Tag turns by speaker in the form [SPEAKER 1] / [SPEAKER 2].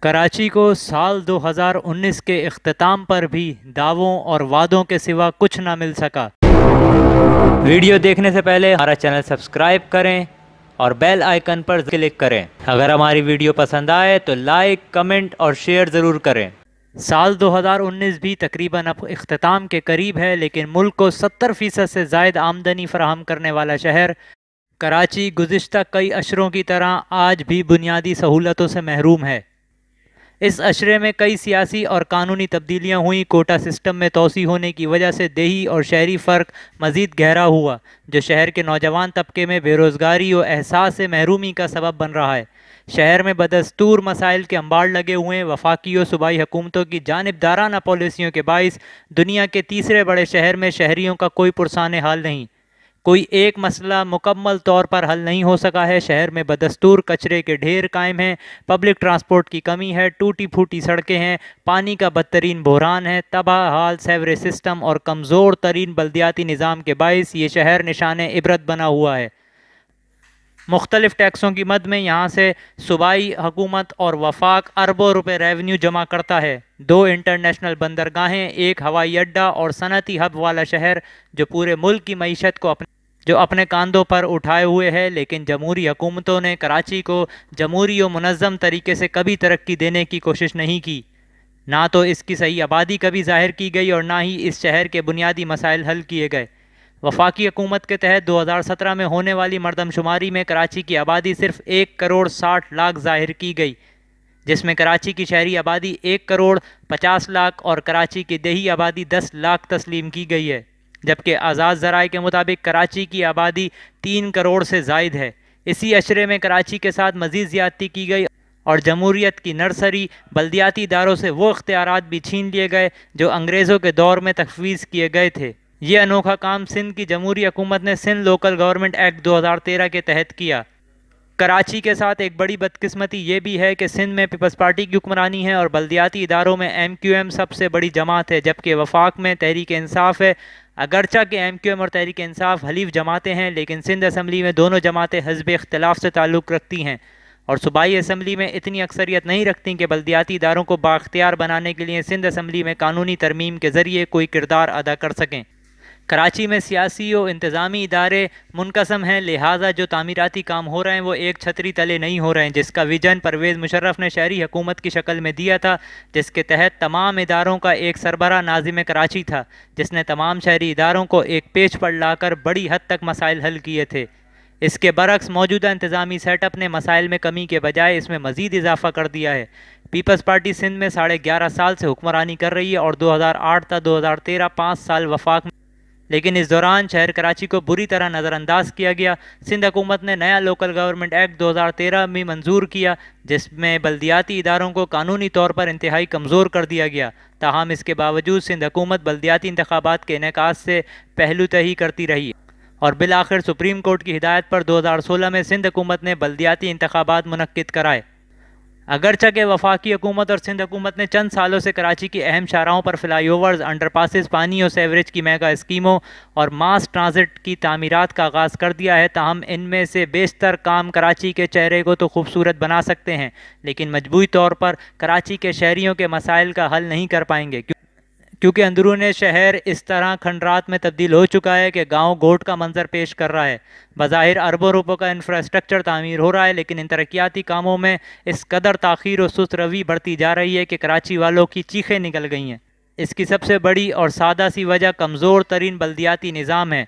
[SPEAKER 1] کراچی کو سال دو ہزار انیس کے اختتام پر بھی دعووں اور وعدوں کے سوا کچھ نہ مل سکا۔ ویڈیو دیکھنے سے پہلے ہمارا چینل سبسکرائب کریں اور بیل آئیکن پر کلک کریں۔ اگر ہماری ویڈیو پسند آئے تو لائک، کمنٹ اور شیئر ضرور کریں۔ سال دو ہزار انیس بھی تقریباً اب اختتام کے قریب ہے، لیکن ملک کو ستر فیصد سے زائد آمدنی فراہم کرنے والا شہر کراچی گزشتہ کئی اشروں کی طرح آج بھی بنیادی سہولتوں سے محروم ہے۔ اس اشرے میں کئی سیاسی اور قانونی تبدیلیاں ہوئیں۔ کوٹا سسٹم میں توسیع ہونے کی وجہ سے دیہی اور شہری فرق مزید گہرا ہوا، جو شہر کے نوجوان طبقے میں بے روزگاری و احساس محرومی کا سبب بن رہا ہے۔ شہر میں بدستور مسائل کے انبار لگے ہوئے، وفاقی و صوبائی حکومتوں کی جانبدارانہ پالیسیوں کے باعث دنیا کے تیسرے بڑے شہر میں شہریوں کا کوئی پرسان حال نہیں۔ کوئی ایک مسئلہ مکمل طور پر حل نہیں ہو سکا ہے۔ شہر میں بدستور، کچرے کے ڈھیر قائم ہیں۔ پبلک ٹرانسپورٹ کی کمی ہے۔ ٹوٹی پھوٹی سڑکیں ہیں۔ پانی کا بدترین بحران ہے۔ تباہ حال، سیورے سسٹم اور کمزور ترین بلدیاتی نظام کے باعث یہ شہر نشان عبرت بنا ہوا ہے۔ مختلف ٹیکسوں کی مد میں یہاں سے صوبائی حکومت اور وفاق اربوں روپے ریونیو جمع کرتا ہے۔ دو انٹرنیشنل بندرگاہیں، ایک ہوائی اڈہ اور صنعتی ہب والا شہر جو پورے ملک کی معیشت کو اپنے جو اپنے کاندھوں پر اٹھائے ہوئے ہے، لیکن جمہوری حکومتوں نے کراچی کو جمہوری و منظم طریقے سے کبھی ترقی دینے کی کوشش نہیں کی۔ نہ تو اس کی صحیح آبادی کبھی ظاہر کی گئی اور نہ ہی اس شہر کے بنیادی مسائل حل کیے گئے۔ وفاقی حکومت کے تحت دو ہزار سترہ میں ہونے والی مردم شماری میں کراچی کی آبادی صرف ایک کروڑ ساٹھ لاکھ ظاہر کی گئی، جس میں کراچی کی شہری آبادی ایک کروڑ پچاس لاکھ اور کراچی کی دیہی آبادی دس لاکھ تسلیم کی گئی ہے، جبکہ آزاد ذرائع کے مطابق کراچی کی آبادی تین کروڑ سے زائد ہے۔ اسی اشرے میں کراچی کے ساتھ مزید زیادتی کی گئی اور جمہوریت کی نرسری بلدیاتی اداروں سے وہ اختیارات بھی چھین لیے گئے جو انگریزوں کے دور میں تفویض کیے گئے تھے۔ یہ انوکھا کام سندھ کی جمہوری حکومت نے سندھ لوکل گورنمنٹ ایکٹ دو ہزار تیرہ کے تحت کیا۔ کراچی کے ساتھ ایک بڑی بدقسمتی یہ بھی ہے کہ سندھ میں پیپلز پارٹی کی حکمرانی ہے اور بلدیاتی اداروں میں ایم کیو ایم سب سے بڑی جماعت ہے، جبکہ وفاق میں تحریک انصاف ہے۔ اگرچہ کہ ایم کیو ایم اور تحریک انصاف حلیف جماعتیں ہیں، لیکن سندھ اسمبلی میں دونوں جماعتیں حزب اختلاف سے تعلق رکھتی ہیں۔ اور صوبائی اسمبلی میں اتنی اکثریت نہیں رکھتی کہ بلدیاتی اداروں کو باختیار بنانے کے لیے سندھ اسمبلی میں قانونی ترمیم کے ذریعے کوئی کردار ادا کر سکیں۔ کراچی میں سیاسی و انتظامی ادارے منقسم ہیں، لہٰذا جو تعمیراتی کام ہو رہے ہیں وہ ایک چھتری تلے نہیں ہو رہے ہیں، جس کا ویژن پرویز مشرف نے شہری حکومت کی شکل میں دیا تھا، جس کے تحت تمام اداروں کا ایک سربراہ ناظم کراچی تھا، جس نے تمام شہری اداروں کو ایک پیچ پر لا کر بڑی حد تک مسائل حل کیے تھے۔ اس کے برعکس موجودہ انتظامی سیٹ اپ نے مسائل میں کمی کے بجائے اس میں مزید اضافہ کر دیا ہے۔ پیپلز پارٹی سندھ میں ساڑھے گیارہ سال سے حکمرانی کر رہی ہے اور دو ہزار آٹھ تا دو ہزار تیرہ پانچ سال وفاق میں لیکن اس دوران شہر کراچی کو بری طرح نظر انداز کیا گیا۔ سندھ حکومت نے نیا لوکل گورنمنٹ ایکٹ دو ہزار تیرہ میں منظور کیا، جس میں بلدیاتی اداروں کو قانونی طور پر انتہائی کمزور کر دیا گیا۔ تاہم، اس کے باوجود سندھ حکومت بلدیاتی انتخابات کے انعقاد سے پہلو تہی کرتی رہی۔ اور بالآخر سپریم کورٹ کی ہدایت پر دو ہزار سولہ میں سندھ حکومت نے بلدیاتی انتخابات منعقد کرائے۔ اگرچہ کہ وفاقی حکومت اور سندھ حکومت نے چند سالوں سے کراچی کی اہم شاہراہوں پر فلائی اوورز انڈر پاسز پانی اور سیوریج کی میگا اسکیموں اور ماس ٹرانزٹ کی تعمیرات کا آغاز کر دیا ہے، تاہم ان میں سے بیشتر کام کراچی کے چہرے کو تو خوبصورت بنا سکتے ہیں، لیکن مجموعی طور پر کراچی کے شہریوں کے مسائل کا حل نہیں کر پائیں گے۔ کیونکہ اندرون شہر اس طرح کھنڈرات میں تبدیل ہو چکا ہے کہ گاؤں گوٹ کا منظر پیش کر رہا ہے۔ بظاہر اربوں روپوں کا انفراسٹرکچر تعمیر ہو رہا ہے، لیکن ان ترقیاتی کاموں میں اس قدر تاخیر و سست روی بڑھتی جا رہی ہے کہ کراچی والوں کی چیخیں نکل گئی ہیں۔ اس کی سب سے بڑی اور سادہ سی وجہ کمزور ترین بلدیاتی نظام ہے۔